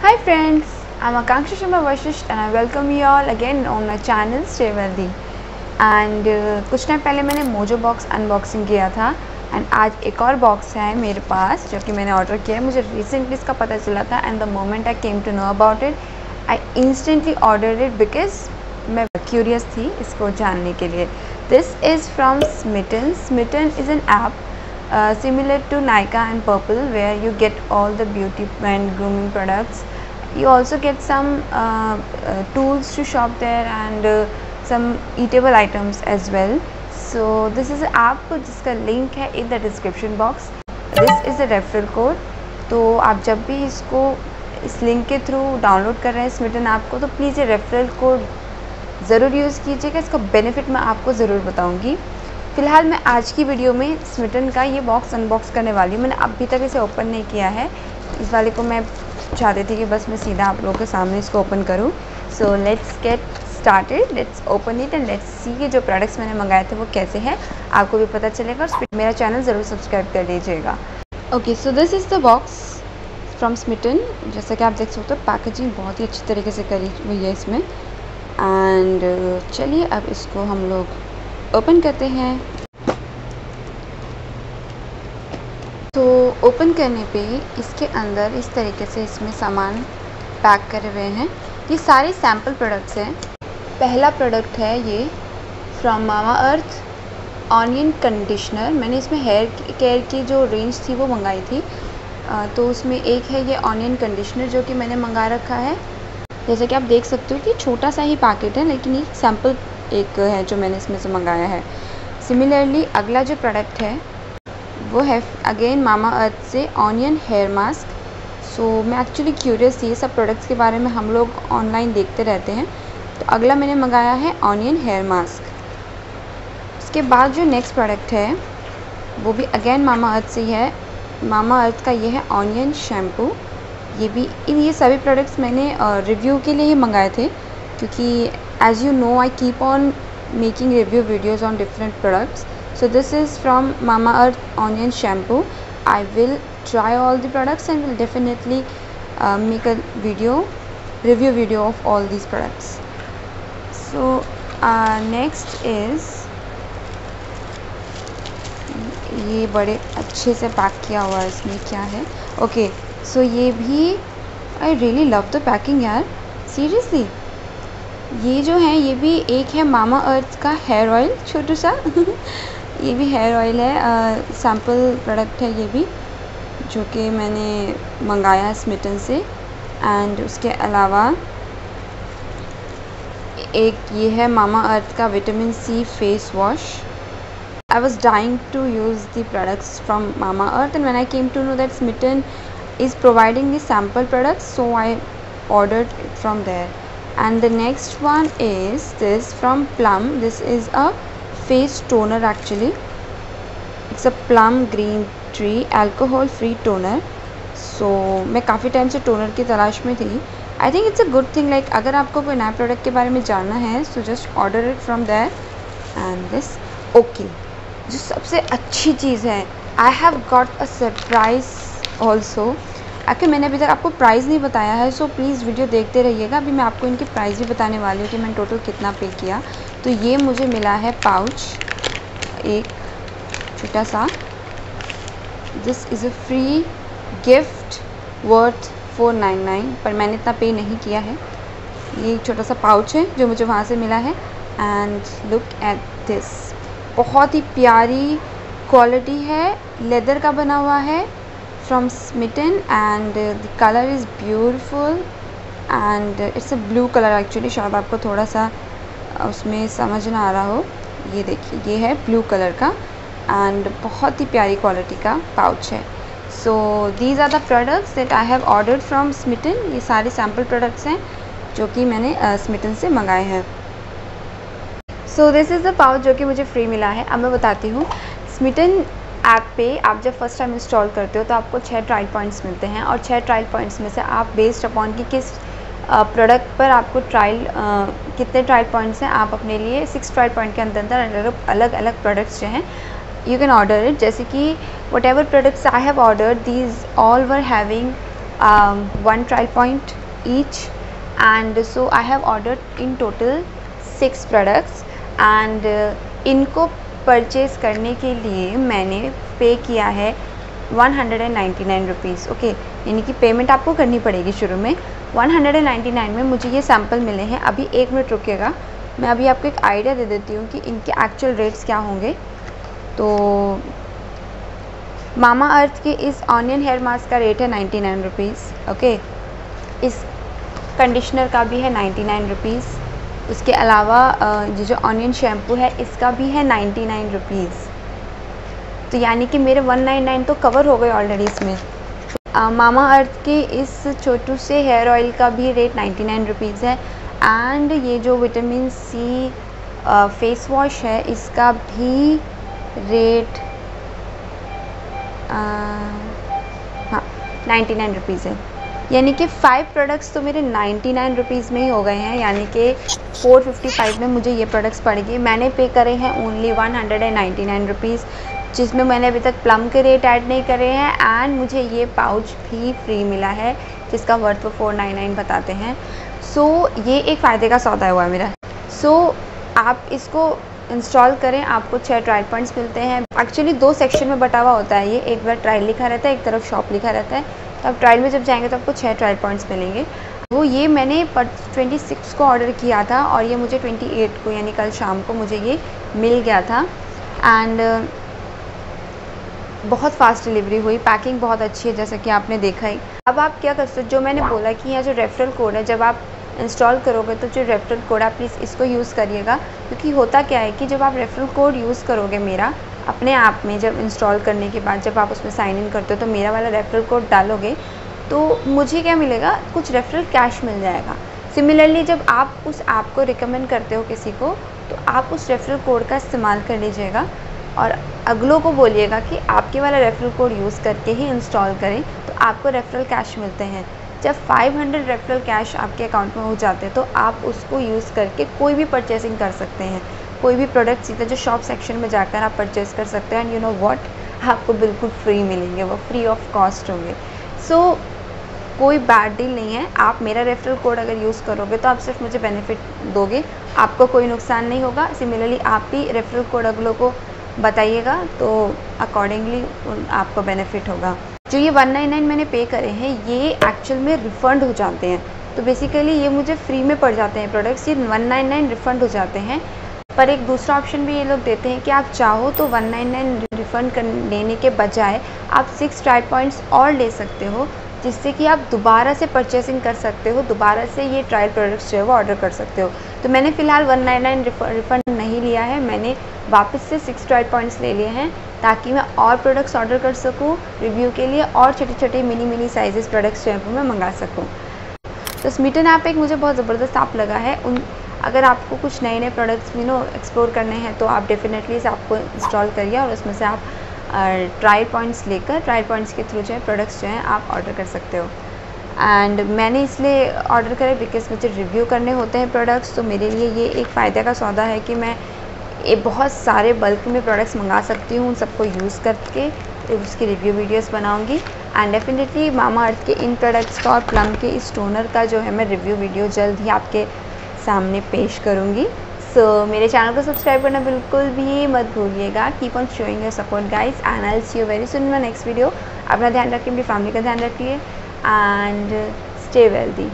Hi friends, I'm Akanksha Sharma Vashisht and I welcome you all again on my channel Wealthy. And uh, कुछ time पहले मैंने mojo box unboxing किया था and आज एक और बॉक्स है मेरे पास जो कि मैंने ऑर्डर किया है। मुझे रिसेंटली इसका पता चला था and the moment I came to know about it I instantly order it because मैं क्यूरियस थी इसको जानने के लिए। This is from Smitten Smitten is an app uh, similar to Nika and Purple where you get all the beauty and grooming products you also get some uh, uh, tools to shop there and uh, some eatable items as well so this is an app जिसका link है in the description box this is a referral code तो आप जब भी इसको इस link के through download कर रहे हैं स्मिटन ऐप को तो प्लीज़ ये रेफरल कोड ज़रूर यूज़ कीजिएगा इसका बेनिफिट मैं आपको ज़रूर बताऊँगी फ़िलहाल मैं आज की वीडियो में स्मिटन का ये बॉक्स अनबॉक्स करने वाली हूँ। मैंने अभी तक इसे ओपन नहीं किया है। इस वाले को मैं चाहती थी कि बस मैं सीधा आप लोगों के सामने इसको ओपन करूँ। So let's get started let's open it and let's see कि जो प्रोडक्ट्स मैंने मंगाए थे वो कैसे हैं। आपको भी पता चलेगा और मेरा चैनल ज़रूर सब्सक्राइब कर लीजिएगा। Okay so this is the box from Smitten जैसा कि आप देख सकते हो पैकेजिंग बहुत ही अच्छी तरीके से करी हुई है इसमें। एंड चलिए अब इसको हम लोग ओपन करते हैं। तो ओपन करने पे इसके अंदर इस तरीके से इसमें सामान पैक करे हुए हैं। ये सारे सैंपल प्रोडक्ट्स हैं। पहला प्रोडक्ट है ये from Mama Earth onion conditioner मैंने इसमें हेयर केयर की जो रेंज थी वो मंगाई थी। तो उसमें एक है ये ऑनियन कंडीशनर जो कि मैंने मंगा रखा है। जैसे कि आप देख सकते हो कि छोटा सा ही पैकेट है, लेकिन ये सैंपल एक है जो मैंने इसमें से मंगाया है। सिमिलरली अगला जो प्रोडक्ट है वो है अगेन मामा अर्थ से ऑनियन हेयर मास्क सो मैं एक्चुअली क्यूरियस थी सब प्रोडक्ट्स के बारे में हम लोग ऑनलाइन देखते रहते हैं। तो अगला मैंने मंगाया है ऑनियन हेयर मास्क उसके बाद जो नेक्स्ट प्रोडक्ट है, वो भी अगेन मामा अर्थ से है मामा अर्थ का ये है ऑनियन शैम्पू ये भी, इन ये सभी प्रोडक्ट्स मैंने रिव्यू के लिए ही मंगाए थे। क्योंकि as you know I keep on making review videos on different products so this is from Mama Earth onion shampoo I will try all the products and will definitely uh, make a video review video of all these products so uh, next is ये बड़े अच्छे से pack किया हुआ है इसमें क्या है ओके सो ये भी I really love the packing यार सीरियसली ये जो है ये भी एक है मामा अर्थ का हेयर ऑयल छोटू सा ये भी हेयर ऑयल है। सैंपल प्रोडक्ट है ये भी, जो कि मैंने मंगाया है स्मिटन से। एंड उसके अलावा एक ये है मामा अर्थ का vitamin C face wash I was dying to use the products from Mama Earth and when I came to know that Smitten is providing the sample products so I order from there and the next one is this from plum. This is a face toner actually. It's a plum green tree alcohol free toner. So, मैं काफ़ी time से toner की तलाश में थी. I think it's a good thing like अगर आपको कोई नया प्रोडक्ट के बारे में जानना है so just order it from there and this okay जो सबसे अच्छी चीज़ है I have got a surprise also आखिर मैंने अभी तक आपको प्राइस नहीं बताया है सो प्लीज़ वीडियो देखते रहिएगा. अभी मैं आपको इनके प्राइस भी बताने वाली हूँ कि मैंने टोटल कितना पे किया. तो ये मुझे मिला है पाउच एक छोटा सा। This is a free gift worth four nine nine पर मैंने इतना पे नहीं किया है। ये एक छोटा सा पाउच है जो मुझे वहाँ से मिला है। एंड लुक एट दिस बहुत ही प्यारी क्वालिटी है। लेदर का बना हुआ है and uh, the color is beautiful and uh, it's a blue color actually शायद आपको थोड़ा सा उसमें समझ ना आ रहा हो। ये देखिए ये है ब्लू कलर का एंड बहुत ही प्यारी क्वालिटी का पाउच है। So these are the products that I have order from Smitten ये सारे सैंपल प्रोडक्ट्स हैं जो कि मैंने स्मिटन uh, से मंगाए हैं। So this is the pouch जो कि मुझे फ्री मिला है। अब मैं बताती हूँ। स्मिटन ऐप पे आप जब फ़र्स्ट टाइम इंस्टॉल करते हो तो आपको छः ट्रायल पॉइंट्स मिलते हैं और छः ट्रायल पॉइंट्स में से आप बेस्ड अपॉन कि किस प्रोडक्ट पर आपको ट्रायल कितने ट्रायल पॉइंट्स हैं, आप अपने लिए सिक्स ट्रायल पॉइंट के अंदर अंदर अलग अलग प्रोडक्ट्स जो हैं यू कैन ऑर्डर इट जैसे कि whatever products I have order these all were having one trial point each and so I have have in total six products and इनको परचेज़ करने के लिए मैंने पे किया है one hundred and ninety nine rupees okay यानी कि payment आपको करनी पड़ेगी शुरू में. One hundred and ninety nine में मुझे ये सैंपल मिले हैं। अभी एक मिनट रुकेगा मैं अभी आपको एक आइडिया दे देती हूँ कि इनके एक्चुअल रेट्स क्या होंगे। तो मामा अर्थ के इस ऑनियन हेयर मास्क का रेट है नाइन्टी नाइन रुपीज़ ओके इस कंडीशनर का भी है नाइन्टी नाइन रुपीज़ उसके अलावा ये जो ऑनियन शैम्पू है, इसका भी है नाइन्टी नाइन रुपीज़ तो यानी कि मेरे वन नाइन नाइन तो कवर हो गए ऑलरेडी इसमें। मामा अर्थ के इस छोटू से हेयर ऑयल का भी रेट नाइन्टी नाइन रुपीज़ है। एंड ये जो विटामिन सी फेस वॉश है, इसका भी रेट हाँ नाइन्टी नाइन रुपीज़ है। यानी कि फ़ाइव प्रोडक्ट्स तो मेरे नाइन्टी नाइन रुपीज़ में ही हो गए हैं। यानी कि फ़ोर फिफ्टी फाइव में मुझे ये प्रोडक्ट्स पड़ गए। मैंने पे करे हैं only one hundred and ninety nine rupees जिसमें मैंने अभी तक प्लम के रेट ऐड नहीं करे हैं एंड मुझे ये पाउच भी फ्री मिला है जिसका वर्थ वो फोर नाइन नाइन बताते हैं। सो so, ये एक फ़ायदे का सौदा हुआ मेरा। सो so, आप इसको इंस्टॉल करें आपको छः ट्रायल पॉइंट्स मिलते हैं। एक्चुअली दो सेक्शन में बटा हुआ होता है ये। एक बार ट्रायल लिखा रहता है एक तरफ़ शॉप लिखा रहता है। तो आप ट्रायल में जब जाएँगे तो आपको छः ट्रायल पॉइंट्स मिलेंगे। वो ये मैंने पर ट्वेंटी सिक्स को ऑर्डर किया था और ये मुझे ट्वेंटी एट को यानी कल शाम को मुझे ये मिल गया था। एंड बहुत फास्ट डिलीवरी हुई पैकिंग बहुत अच्छी है, जैसा कि आपने देखा ही। अब आप क्या कर सकते जो मैंने बोला कि यहाँ जो रेफरल कोड है, जब आप इंस्टॉल करोगे तो जो रेफरल कोड आप प्लीज़ इसको यूज़ करिएगा। क्योंकि होता क्या है कि जब आप रेफरल कोड यूज़ करोगे मेरा, अपने ऐप में जब इंस्टॉल करने के बाद जब आप उसमें साइन इन करते हो तो मेरा वाला रेफरल कोड डालोगे तो मुझे क्या मिलेगा, कुछ रेफरल कैश मिल जाएगा। सिमिलरली जब आप उस ऐप को रिकमेंड करते हो किसी को तो आप उस रेफरल कोड का इस्तेमाल कर लीजिएगा। और अगलों को बोलिएगा कि आपके वाला रेफरल कोड यूज़ करके ही इंस्टॉल करें तो आपको रेफरल कैश मिलते हैं। जब 500 रेफरल कैश आपके अकाउंट में हो जाते हैं तो आप उसको यूज़ करके कोई भी परचेसिंग कर सकते हैं। कोई भी प्रोडक्ट सीधा जो शॉप सेक्शन में जाकर आप परचेस कर सकते हैं एंड यू नो वॉट आपको बिल्कुल फ्री मिलेंगे वो फ्री ऑफ़ कॉस्ट होंगे। सो so, कोई बैड डील नहीं है। आप मेरा रेफरल कोड अगर यूज़ करोगे तो आप सिर्फ़ मुझे बेनिफिट दोगे। आपको कोई नुकसान नहीं होगा। सिमिलरली आप भी रेफरल कोड अगलों को बताइएगा तो अकॉर्डिंगली आपको बेनिफिट होगा। जो ये 199 मैंने पे करे हैं, ये एक्चुअल में रिफ़ंड हो जाते हैं। तो बेसिकली ये मुझे फ्री में पड़ जाते हैं प्रोडक्ट्स ये 199 रिफ़ंड हो जाते हैं। पर एक दूसरा ऑप्शन भी ये लोग देते हैं कि आप चाहो तो 199 रिफ़ंड कर, लेने के बजाय आप सिक्स ट्राई पॉइंट्स और ले सकते हो, जिससे कि आप दोबारा से परचेसिंग कर सकते हो, दोबारा से ये ट्रायल प्रोडक्ट्स जो है वो ऑर्डर कर सकते हो। तो मैंने फ़िलहाल वन नाइन नाइन रिफ़ंड लिया है, मैंने वापस से सिक्स ट्रायल पॉइंट्स ले लिए हैं ताकि मैं और प्रोडक्ट्स ऑर्डर कर सकूँ रिव्यू के लिए और छोटे छोटे मिनी मिनी साइजेस प्रोडक्ट्स जो है वो मैं मंगा सकूँ। तो स्मीटन ऐप एक मुझे बहुत ज़बरदस्त ऐप लगा है। उन, अगर आपको कुछ नए नए प्रोडक्ट्स यू नो एक्सप्लोर करने हैं तो आप डेफिनेटली इस ऐप को इंस्टॉल करिए और उसमें से आप ट्रायल पॉइंट्स लेकर ट्रायल पॉइंट्स के थ्रू जो है प्रोडक्ट्स जो हैं आप ऑर्डर कर सकते हो। एंड मैंने इसलिए ऑर्डर करे बिकॉज़ मुझे रिव्यू करने होते हैं प्रोडक्ट्स तो मेरे लिए ये एक फ़ायदे का सौदा है कि मैं ये बहुत सारे बल्क में प्रोडक्ट्स मंगा सकती हूँ उन सबको यूज़ करके उसकी रिव्यू वीडियोस बनाऊँगी। एंड डेफिनेटली मामा अर्थ के इन प्रोडक्ट्स का और प्लम के इस टोनर का जो है मैं रिव्यू वीडियो जल्द ही आपके सामने पेश करूँगी। सो so, मेरे चैनल को सब्सक्राइब करना बिल्कुल भी मत भूलिएगा। Keep on showing your support guys and I see you very soon my next video अपना ध्यान रखिए अपनी फैमिली का ध्यान रखिए एंड स्टे वेल्दी